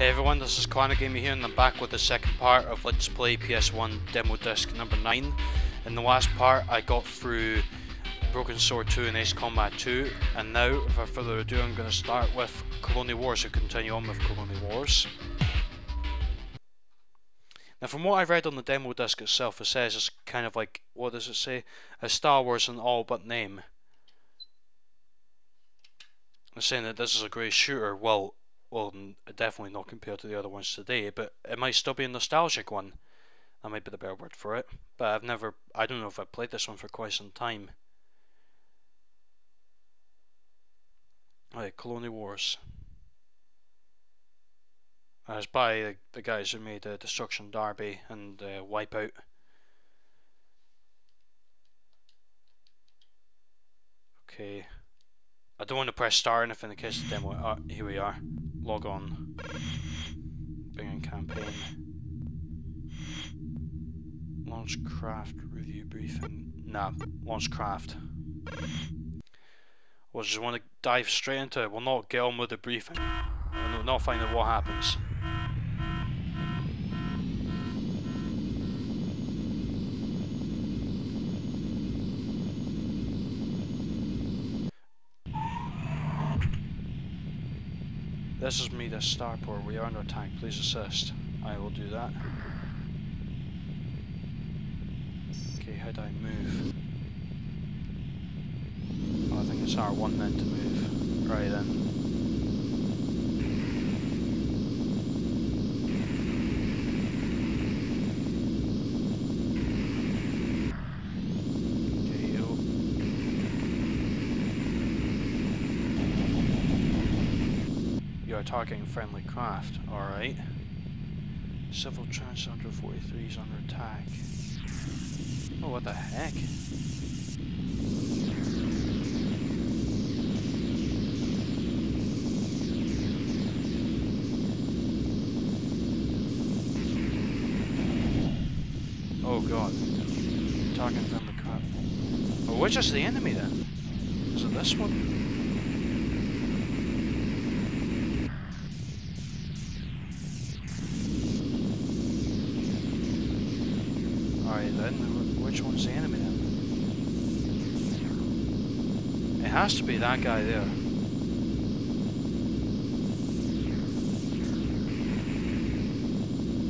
Hey everyone, this is Clarinet Gamer here and I'm back with the second part of Let's Play PS1 Demo Disc number 9. In the last part I got through Broken Sword 2 and Ace Combat 2 and now without further ado I'm going to start with Colony Wars to continue on with Colony Wars. Now from what I read on the demo disc itself it says it's kind of like, what does it say? A Star Wars in all but name. It's saying that this is a great shooter, well well, definitely not compared to the other ones today, but it might still be a nostalgic one. That might be the better word for it. But I've never, I don't know if I've played this one for quite some time. Alright, Colony Wars. It's by the, the guys who made uh, Destruction Derby and uh, Wipeout. Okay. I don't want to press start or anything in case the demo. Oh, here we are log on, begin campaign, launch craft review briefing, nah, launch craft. Well, just want to dive straight into it, we'll not get on with the briefing, we'll not find out what happens. This is me, the starport. We are under attack. Please assist. I will do that. Okay, how do I move? Oh, I think it's R1 then to move. Right then. Are friendly craft, alright. Civil Translator 43 is under attack. Oh, what the heck? Oh god. Targeting friendly craft. Oh, which is the enemy then? Is it this one? which one's the enemy then? It has to be that guy there.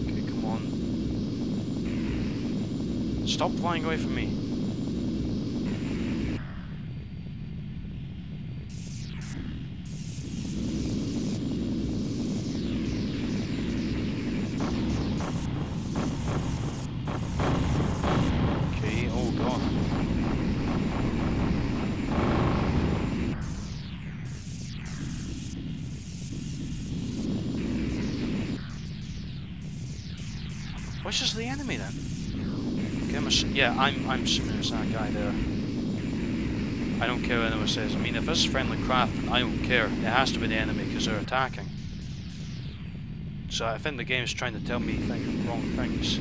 Okay, come on. Stop flying away from me. Which is the enemy then? yeah, I'm I'm assuming it's that guy there. I don't care what anyone says. I mean, if it's friendly craft, I don't care. It has to be the enemy because they're attacking. So I think the game's trying to tell me think wrong things.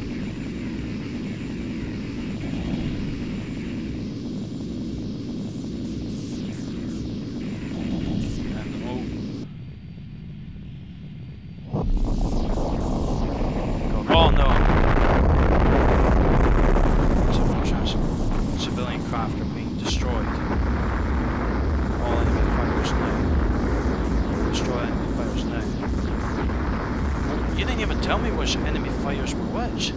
didn't even tell me which enemy fires were which.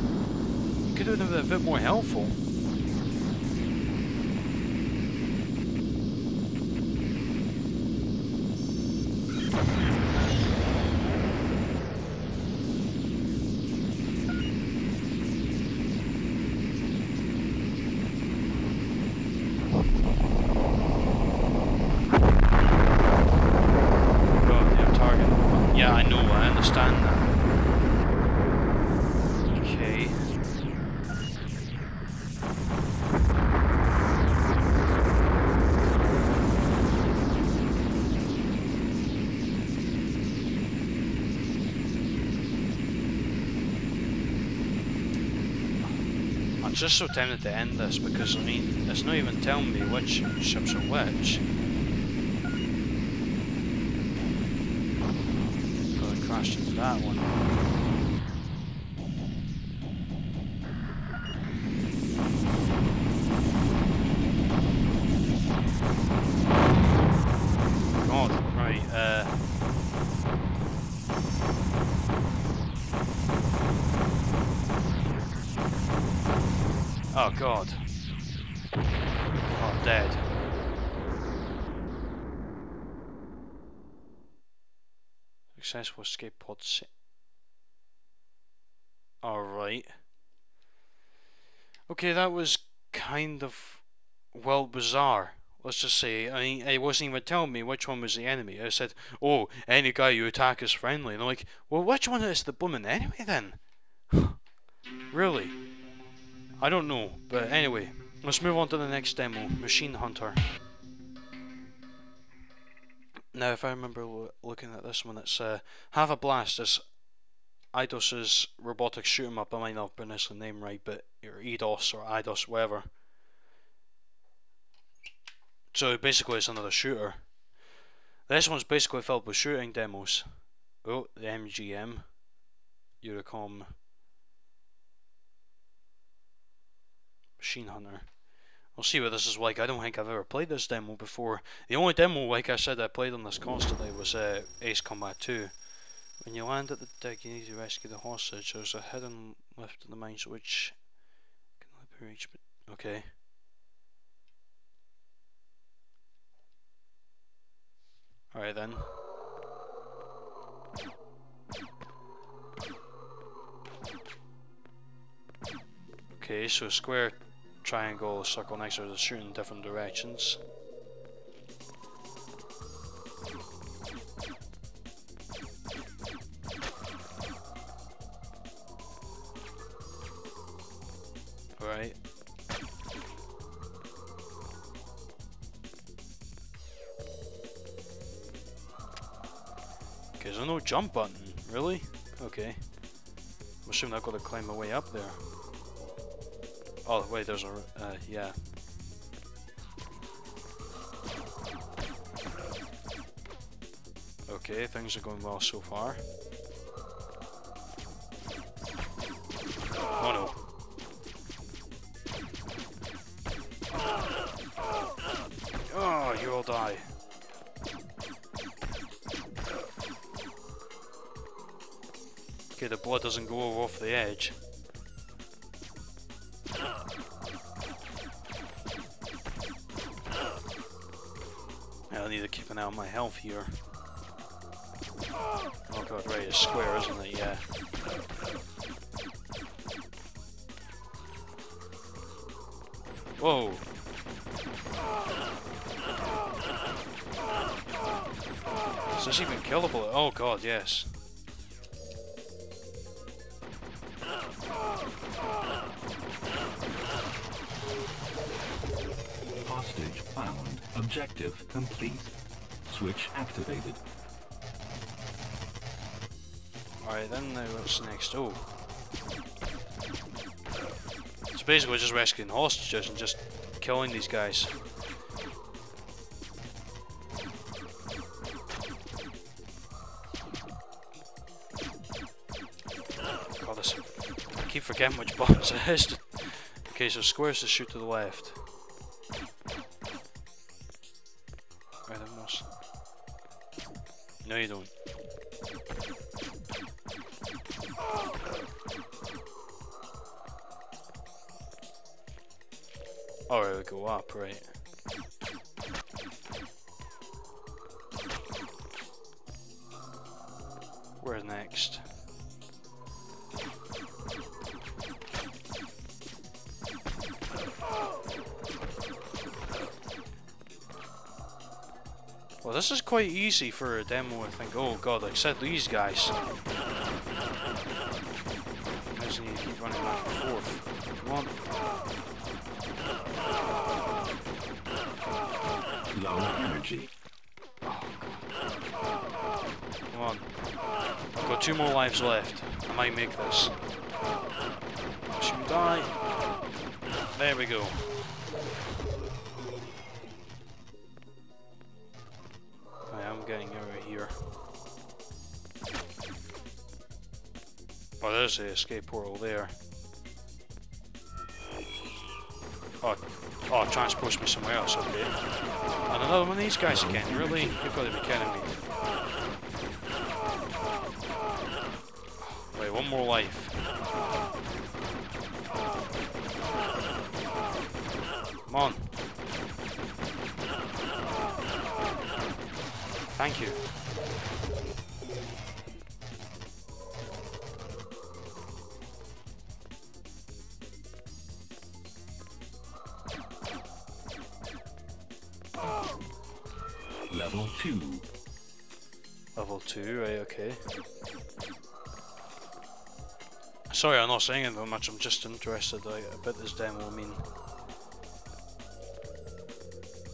Could have been a bit more helpful. Just so tempted to end this because I mean it's not even telling me which ships are which. Crashed into that one. Oh god. Oh, I'm dead. Successful escape pod Alright. Okay, that was kind of, well, bizarre. Let's just say, I mean, it wasn't even telling me which one was the enemy. I said, oh, any guy you attack is friendly. And I'm like, well, which one is the blooming anyway then? really? I don't know. But anyway, let's move on to the next demo, Machine Hunter. Now, if I remember lo looking at this one, it's uh, Have a Blast. It's Eidos's robotic shoot 'em up. I might not pronounce the name right, but or Eidos or Eidos, whatever. So basically, it's another shooter. This one's basically filled with shooting demos. Oh, the MGM, Eurocom, Machine Hunter. We'll see what this is like. I don't think I've ever played this demo before. The only demo, like I said, I played on this constantly was uh, Ace Combat 2. When you land at the deck, you need to rescue the hostage. There's a hidden lift in the mines which can be reached. But okay. Alright then. Okay, so square triangle, circle next to the shoot in different directions. Right. Okay, there's no jump button, really? Okay. I'm assuming I've got to climb my way up there. Oh, wait, there's a... Uh, yeah. Okay, things are going well so far. Oh no. Oh, you will die. Okay, the blood doesn't go off the edge. On my health here. Oh god, right, it's square, isn't it? Yeah. Whoa! Is this even killable? Oh god, yes. Hostage found. Objective complete. Switch activated. Alright then, what's next? Oh. It's basically we're just rescuing hostages and just killing these guys. God, I keep forgetting which buttons it is. Okay, so squares to shoot to the left. Right, almost. No, you don't. Oh, Alright, we go up, right. Where next? Well, this is quite easy for a demo, I think. Oh god, except these guys. Need to keep running back and forth. Come on. Low energy. Come on. I've got two more lives left. I might make this. Should we die? There we go. Oh, there's the escape portal there. Oh, oh, transports me somewhere else, okay. And another one of these guys again, really? You've got to be kidding me. Wait, one more life. Come on. Thank you. Level 2. Level 2, right, okay. Sorry, I'm not saying anything much, I'm just interested like, about this demo, I mean...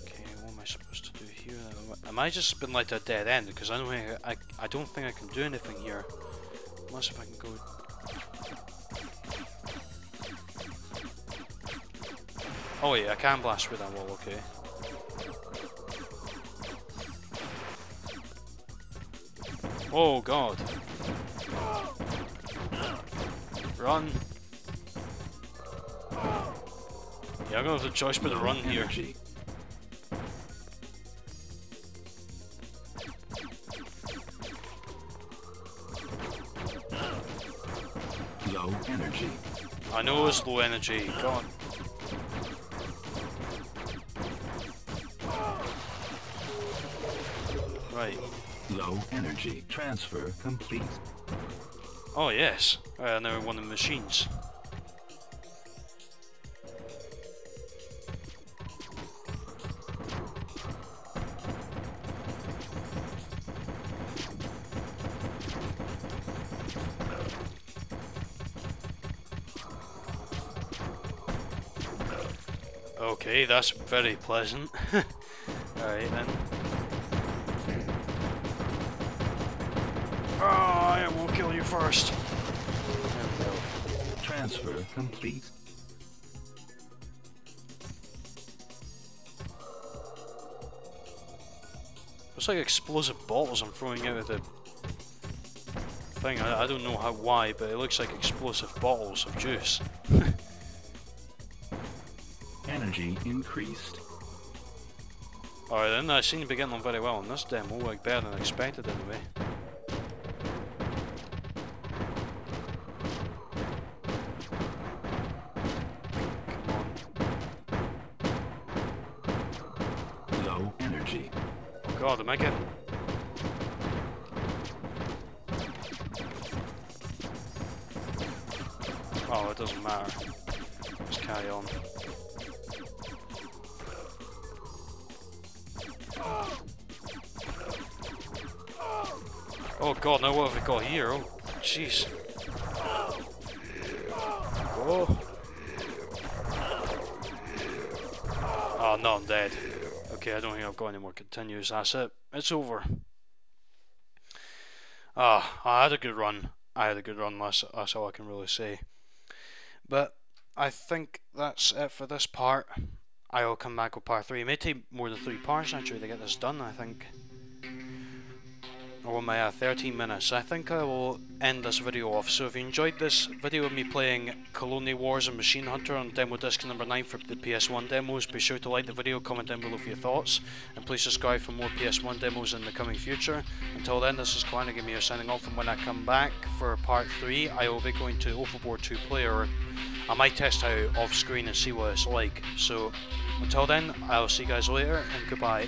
Okay, what am I supposed to do here? Am I just been like a dead end? Because I don't think I, I, I don't think I can do anything here. Unless if I can go... Oh yeah, I can blast through that wall, okay. Oh god. Run. Yeah, I'm gonna have the choice but to run here. Low energy. I know it's low energy. Go on. Right. Low energy. Transfer complete. Oh yes. Uh, now one of the machines. Okay, that's very pleasant. Alright then. Kill you first. There we go. Transfer complete. It's like explosive bottles I'm throwing out of the thing. I, I don't know how why, but it looks like explosive bottles of juice. Energy increased. Alright then, I seem to be getting on very well in this demo, like better than expected anyway. Energy. God, am I getting... Oh, it doesn't matter. Just carry on. Oh god, now what have we got here? Oh, jeez. Oh. Ah, oh, no, I'm dead. Okay, I don't think I've got any more continues. That's it. It's over. Ah, I had a good run. I had a good run, that's, that's all I can really say. But I think that's it for this part. I will come back with part 3. It may take more than 3 parts actually to get this done, I think. Or am I 13 minutes? I think I will end this video off. So if you enjoyed this video of me playing Colony Wars and Machine Hunter on demo disc number 9 for the PS1 demos, be sure to like the video, comment down below for your thoughts, and please subscribe for more PS1 demos in the coming future. Until then, this is Clarinetgamer signing off, and when I come back for part 3, I will be going to Overboard 2 player. I might test out off screen and see what it's like. So until then, I'll see you guys later, and goodbye.